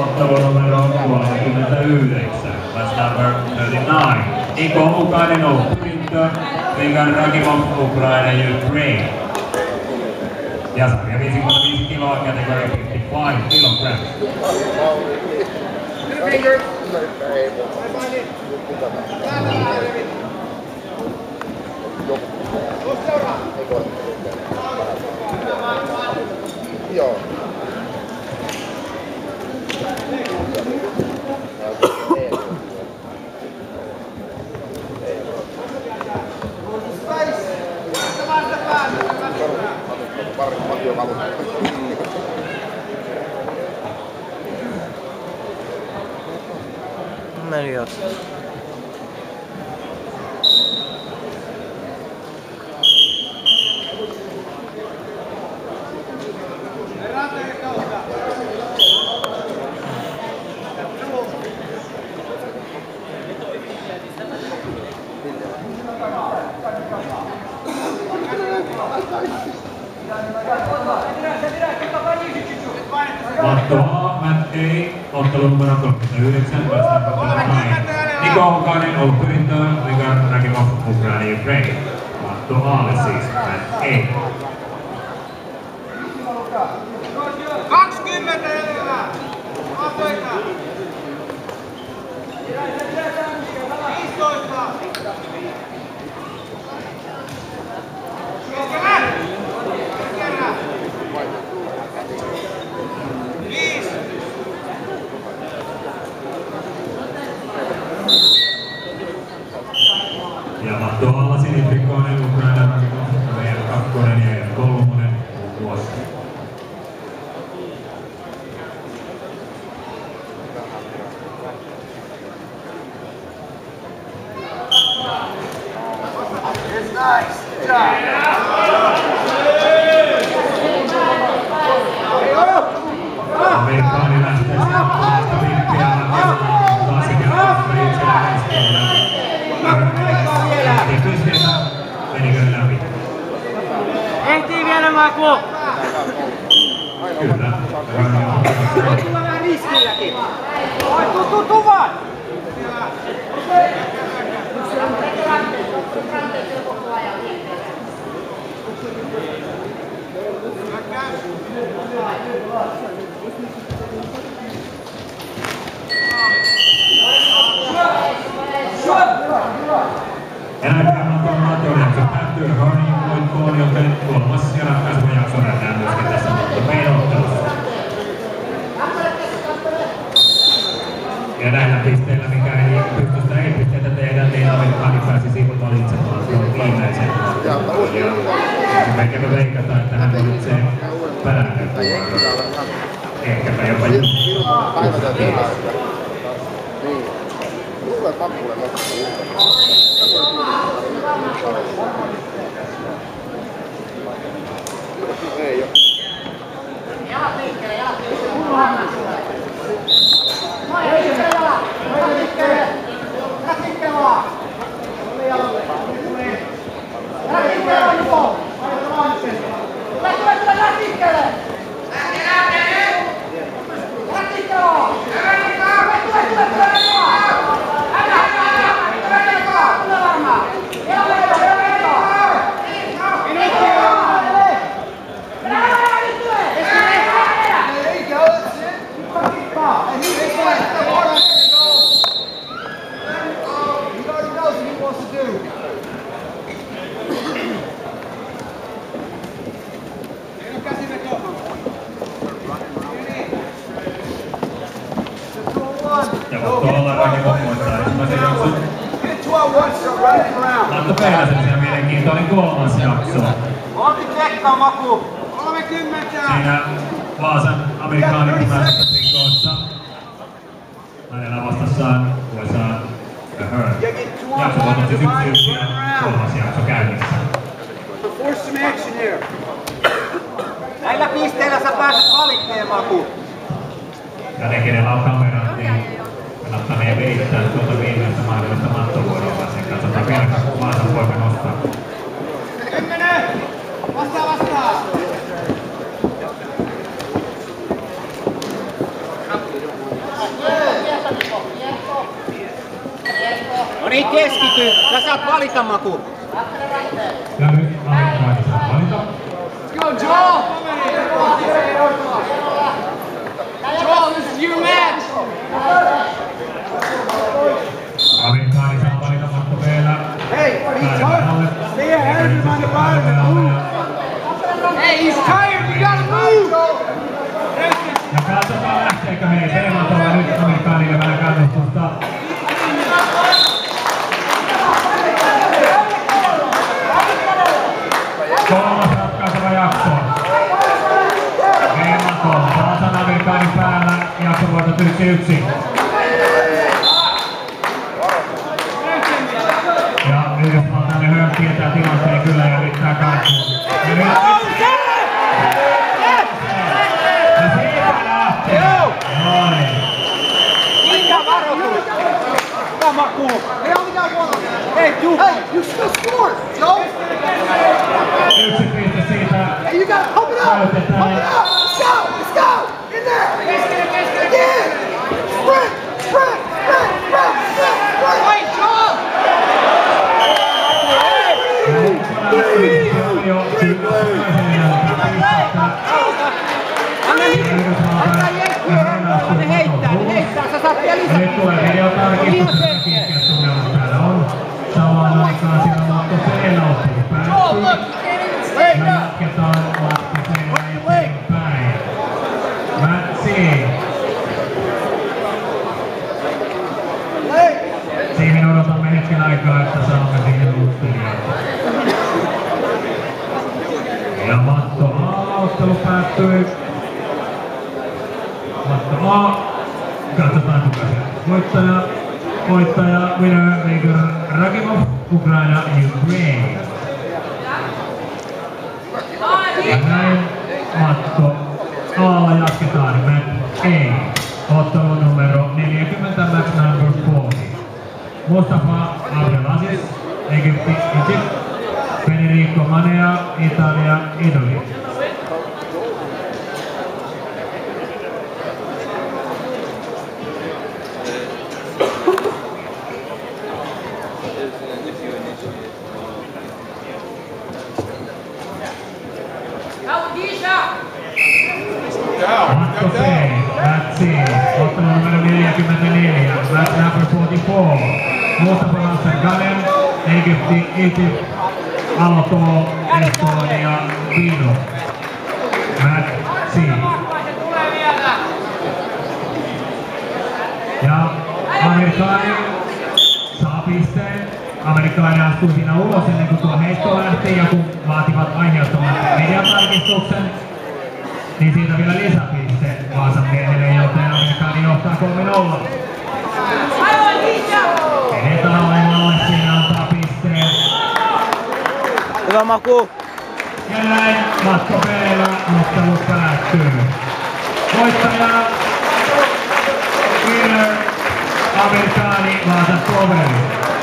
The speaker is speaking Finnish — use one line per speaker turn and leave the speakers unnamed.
Ottelu numero 39, that's number 39. Niko Mukainen of Pyrintö, Vegan Rakimov, Ukraina, Ukraine. Ja sarja 55 kiloa, kategoria 55 kilograms.
Joo.
Marriott.
Matto A, Matt A, ottelu numero 39, vastaan 39. Niko Mukainen of Pyrintö, Vegan Rakimov, Ukraina, Ukraine. Matto Aalle siis, Matt A.
20 edellä! Vapoita! 15!
kakkonen ja kolmonen vuosi. It's nice. Good job. Yeah.
Ehtii vielä Maku!
Kyllä.
Tulla vähän tuu, vaan!
Ja Rekan-rekan kata tahan dulu saya pada eh
kata yang banyak. Hey, yo. Ya, ya,
ya. Matto Peiläsen siellä mielenkiintoinen kolmas jakso.
Olti tekka, Maku! 30!
Siinä Vaasan amerikaani punaisessa trikoossa. Hänellä vastassaan USA The Hurt. Jakso on siis yksi yksi ja kolmas jakso käynnissä.
Force some action here. Näillä pisteillä sä pääset valitteen, Maku.
Ja ne, kenellä on kamerat, niin kannattaa veittää tuota viimeistä mahdollista mattovuoroa varsin. Katsotaan vieläkö taas voimme nostaa.
Kymmenen! Vastaa, vastaa! No niin, keskity! Sä saat valita, Maku!
Ja nyt Antti saa valita.
Let's go, Joe! Bottom and move. Hey, he's tired, we gotta move!
Yksi. Ja Yhdysvaltainen Hörn tietää tilanteen kyllä ja yrittää karkuun. Ja nyt ja siitä lähtee. Noin.
Mikä varoitus? Hyvä Maku. They only got one on that. Hey, you, hey, you still scored, Joe.
Yksi piste siitä.
Hey, you gotta pump it up. Pump it up. Let's go. Let's go. In there. Again. Sprint. Sprint. Sprint. Sprint. Sprint. Sprint. Wait, Joel. Anna niin. Anna jenkkiä. Ne heittää. Ne heittää. Sä saat vielä lisää.
nyt tulee joka kiinteästunnelma täällä on. Samaan aikaan siellä Marko Seela ottelu päättyy. Ja jatketaan Marko Seela eteenpäin. Mätsi. Siihen odotamme hetken aikaa, että saamme siihen uttelijoita. Ja Matto A, ottelu päättyy. Matto A. Katsotaan kuka se voittaja. Voittaja, winner, Igor Rakimov, Ukraina, Ukraine. Ja näin Matto Aalla jatketaan match A. Ottelu numero 40, match number 40. Mustafa Abdelaziz, Egypti, Egypt. Federico Manea, Italia, Italy. Matto C, match C, ottelu numero 44, match number 44. Mustafa Nasser Ghanem, Egypti, Egypt, Aloto, Estonia, Vino. Match C. Ja amerikkalainen saa pisteen. Amerikkalainen astuu siinä ulos ennen kuin tuo heitto lähti ja kun vaativat aiheuttoman mediatarkistuksen, niin siitä vielä lisäpiste Vaasan miehelle, joten amerikkalainen johtaa 3-0. Antaa pisteen.
Hyvä Maku.
Ja näin Matto Peelä ottelu päättyy. Voittaja Winner Amerikani Vaasan Toveri.